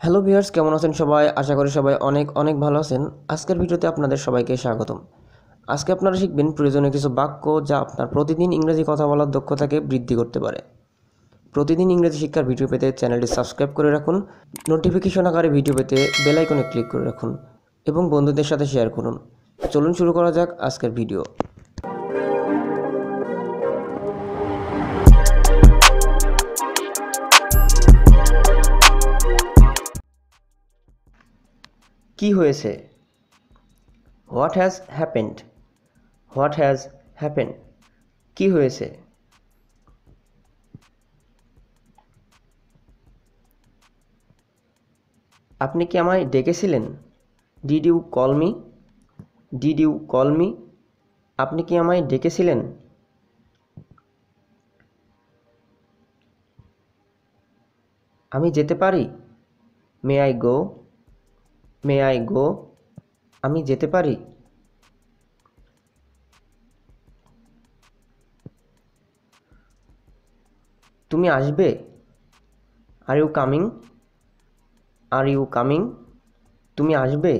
Hello viewers, কেমন আছেন সবাই? আশা করি সবাই অনেক অনেক ভালো আছেন। আজকের ভিডিওতে আপনাদের সবাইকে স্বাগতম। আজকে আপনারা শিখবেন প্রয়োজনীয় কিছু বাক্য যা আপনার প্রতিদিন ইংরেজি কথা বলার দক্ষতাকে বৃদ্ধি করতে পারে। প্রতিদিন ইংরেজি শিক্ষার ভিডিও পেতে চ্যানেলটি সাবস্ক্রাইব করে রাখুন, নোটিফিকেশন আকারে ভিডিও পেতে বেল আইকনে ক্লিক করে রাখুন এবং বন্ধুদের সাথে শেয়ার করুন। চলুন শুরু করা যাক আজকের ভিডিও। কি হয়েছে? What has happened what has happen কি হয়েছে? আপনি কি আমায় ডেকেছিলেন? Did you call me did you call me আপনি কি আমায় ডেকেছিলেন? আমি যেতে পারি? May I go may I go আমি যেতে পারি? তুমি আসবে? Are you coming are you coming তুমি আসবে?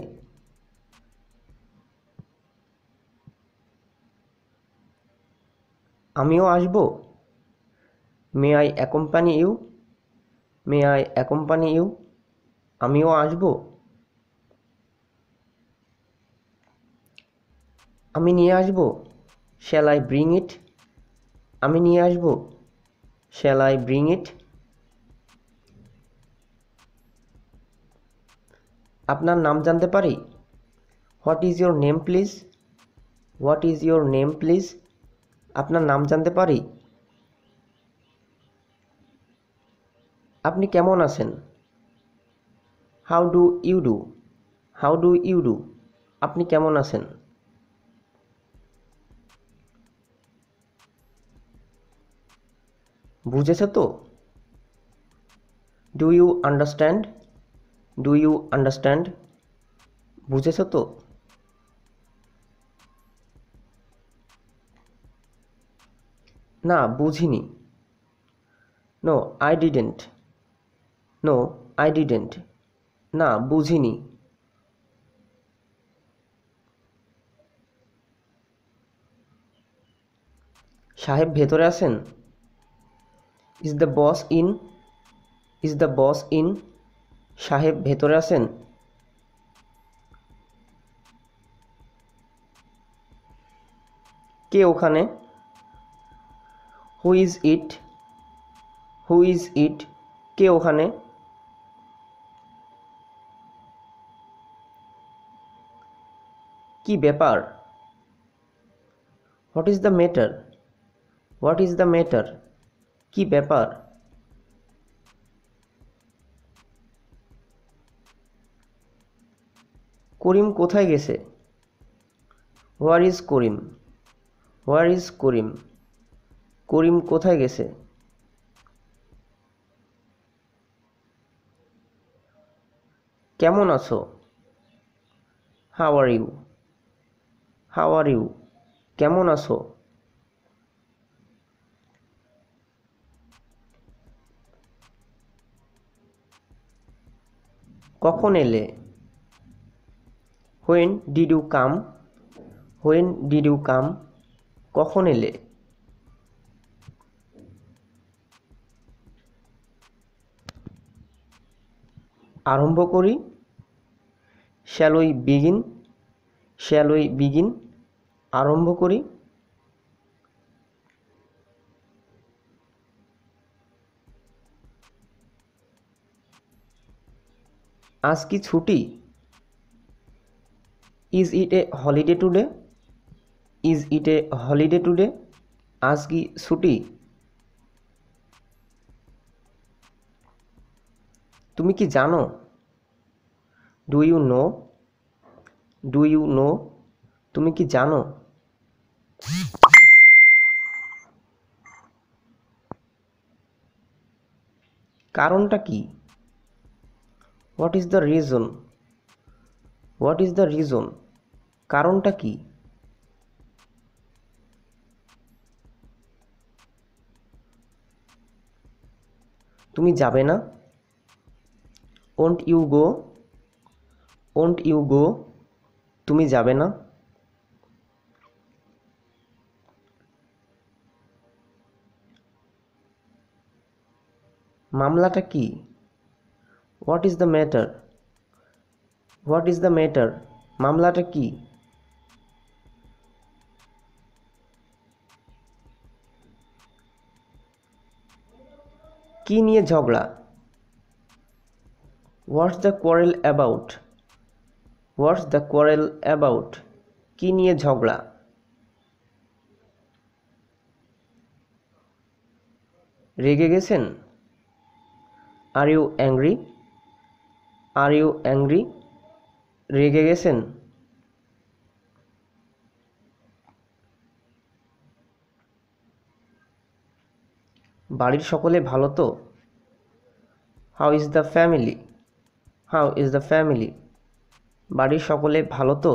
আমিও আসব। May I accompany you may I accompany you আমিও আসব। আমি নিয়ে আসব। শ্যাল আই ব্রিং ইট আমি নিয়ে আসব। শ্যাল আই ব্রিং ইট আপনার নাম জানতে পারি? What is your name please what is your name please আপনার নাম জানতে পারি? আপনি কেমন আছেন? How do you do how do you do আপনি কেমন আছেন? বুঝেছ তো? Do you understand do you understand বুঝেছ তো? না, বুঝিনি। No I didn't no I didn't না, বুঝিনি। সাহেব ভেতরে আছেন? Is the boss in is the boss in সাহেব ভেতরে আছেন? কে ওখানে? Who is it who is it কে ওখানে? কি ব্যাপার? What is the matter what is the matter কি ব্যাপার? করিম কোথায় গেছে? Where is Karim? Where is Karim? Karim কোথায় গেছে? কেমন আছো? How are you how are you কেমন আছো? কখন এলে? When did you come when did you come কখন এলে? আরম্ভ করি। Shall we begin shall we begin আরম্ভ করি। আজ কি ছুটি? Is it a holiday today is it a holiday today আজ কি ছুটি? তুমি কি জানো? Do you know do you know তুমি কি জানো? কারণটা কি? What is the reason what is the reason কারণটা কি? তুমি যাবে না? Won't you go won't you go তুমি যাবে না? মামলাটা কি? What is the matter what is the matter মামলাটা কি কি নিয়ে ঝগড়া what's the quarrel about what's the quarrel about কি নিয়ে ঝগড়া রেগে গেছেন are you angry are you angry রেগে গেছেন? বাড়ির সকলে ভালো তো? How is the family how is the family বাড়ির সকলে ভালো তো?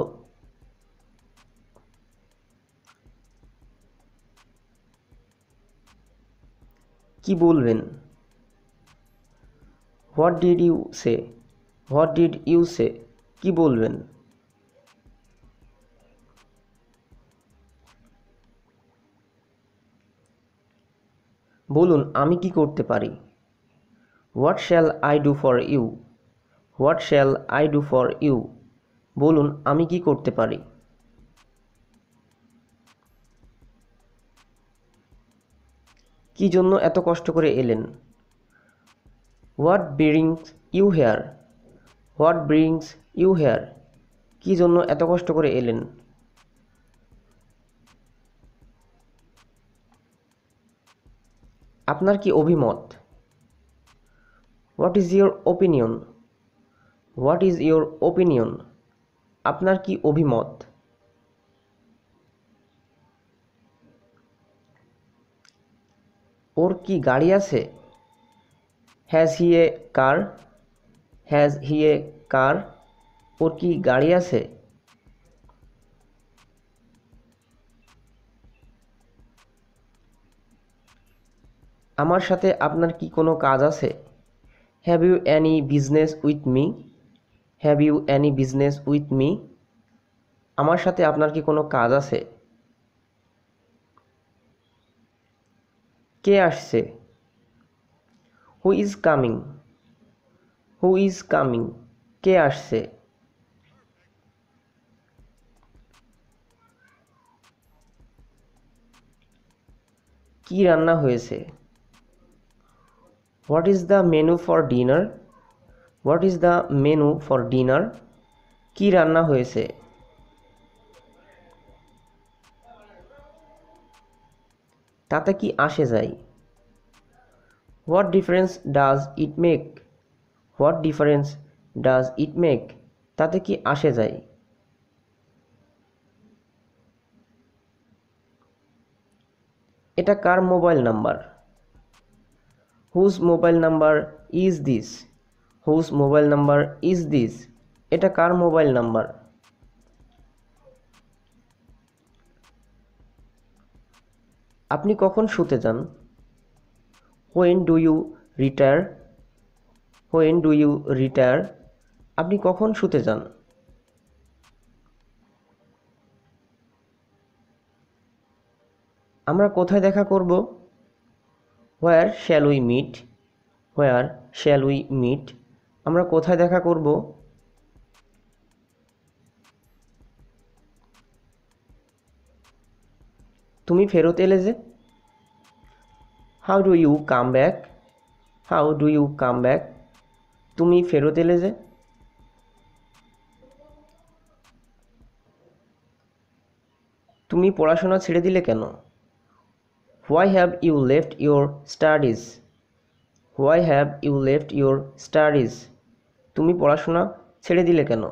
কি বলবেন? What did you say what did you say? কি বলবেন? বলুন, আমি কি করতে পারি? What shall I do for you? What shall I do for you? বলুন, আমি কি করতে পারি? কি জন্য এত কষ্ট করে এলেন? What brings you here? What brings you here? কী জন্য এত কষ্ট করে এলেন? আপনার কি অভিমত? What is your opinion? What is your opinion? আপনার কি অভিমত? ওর কি গাড়ি আছে? Has he A car? Has he এ কার? ওর কি গাড়ি আছে? আমার সাথে আপনার কি কোনো কাজ আছে? Have you any business with me have you any business with me আমার সাথে আপনার কি কোনো কাজ আছে? কে আসছে? Who is coming who is coming কে আসছে? কি রান্না হয়েছে? What is the menu for dinner what is the menu for dinner কি রান্না হয়েছে? তাতে কি আসে যায়? What difference does it make what difference does it make তাতে কি আসে যায়? এটা কার mobile number? Whose mobile number is this whose mobile number is this এটা কার মোবাইল নাম্বার? আপনি কখন শুতে যান? When do you retire when do you retire আপনি কখন শুতে যান? আমরা কোথায় দেখা করব? Where shall we meet where shall we meet আমরা কোথায় দেখা করব? তুমি ফেরত এলে যে। How do you come back how do you come back তুমি ফেরত এলে যে? তুমি পড়াশোনা ছেড়ে দিলে কেন? Why have you left your studies why have you left your studies তুমি পড়াশোনা ছেড়ে দিলে কেন?